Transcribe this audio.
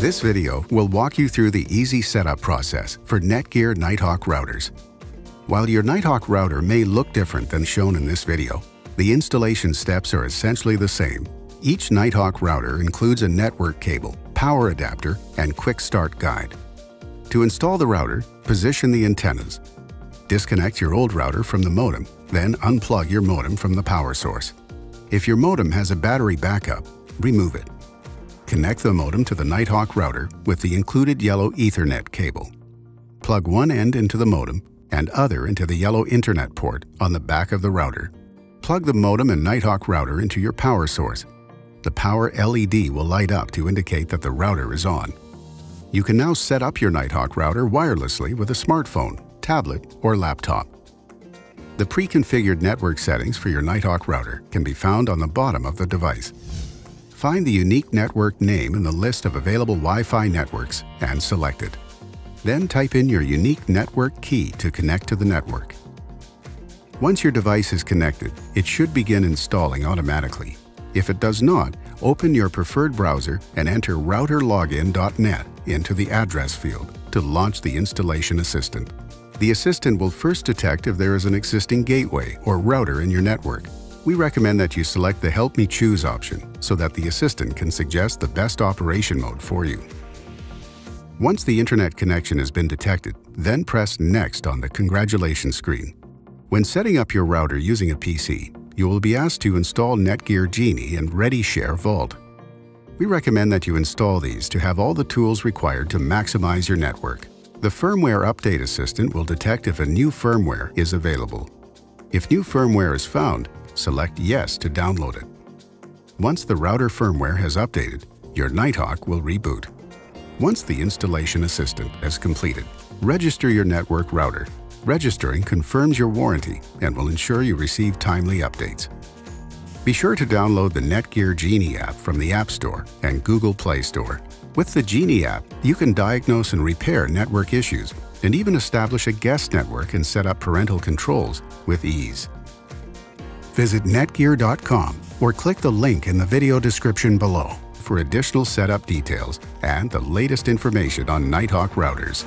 This video will walk you through the easy setup process for Netgear Nighthawk routers. While your Nighthawk router may look different than shown in this video, the installation steps are essentially the same. Each Nighthawk router includes a network cable, power adapter, and quick start guide. To install the router, position the antennas. Disconnect your old router from the modem, then unplug your modem from the power source. If your modem has a battery backup, remove it. Connect the modem to the Nighthawk router with the included yellow Ethernet cable. Plug one end into the modem and other into the yellow Internet port on the back of the router. Plug the modem and Nighthawk router into your power source. The power LED will light up to indicate that the router is on. You can now set up your Nighthawk router wirelessly with a smartphone, tablet, or laptop. The pre-configured network settings for your Nighthawk router can be found on the bottom of the device. Find the unique network name in the list of available Wi-Fi networks and select it. Then type in your unique network key to connect to the network. Once your device is connected, it should begin installing automatically. If it does not, open your preferred browser and enter routerlogin.net into the address field to launch the installation assistant. The assistant will first detect if there is an existing gateway or router in your network we recommend that you select the Help Me Choose option so that the assistant can suggest the best operation mode for you. Once the internet connection has been detected, then press Next on the Congratulations screen. When setting up your router using a PC, you will be asked to install Netgear Genie and ReadyShare Vault. We recommend that you install these to have all the tools required to maximize your network. The Firmware Update Assistant will detect if a new firmware is available. If new firmware is found, select Yes to download it. Once the router firmware has updated, your Nighthawk will reboot. Once the installation assistant is completed, register your network router. Registering confirms your warranty and will ensure you receive timely updates. Be sure to download the Netgear Genie app from the App Store and Google Play Store. With the Genie app, you can diagnose and repair network issues and even establish a guest network and set up parental controls with ease visit netgear.com or click the link in the video description below for additional setup details and the latest information on Nighthawk routers.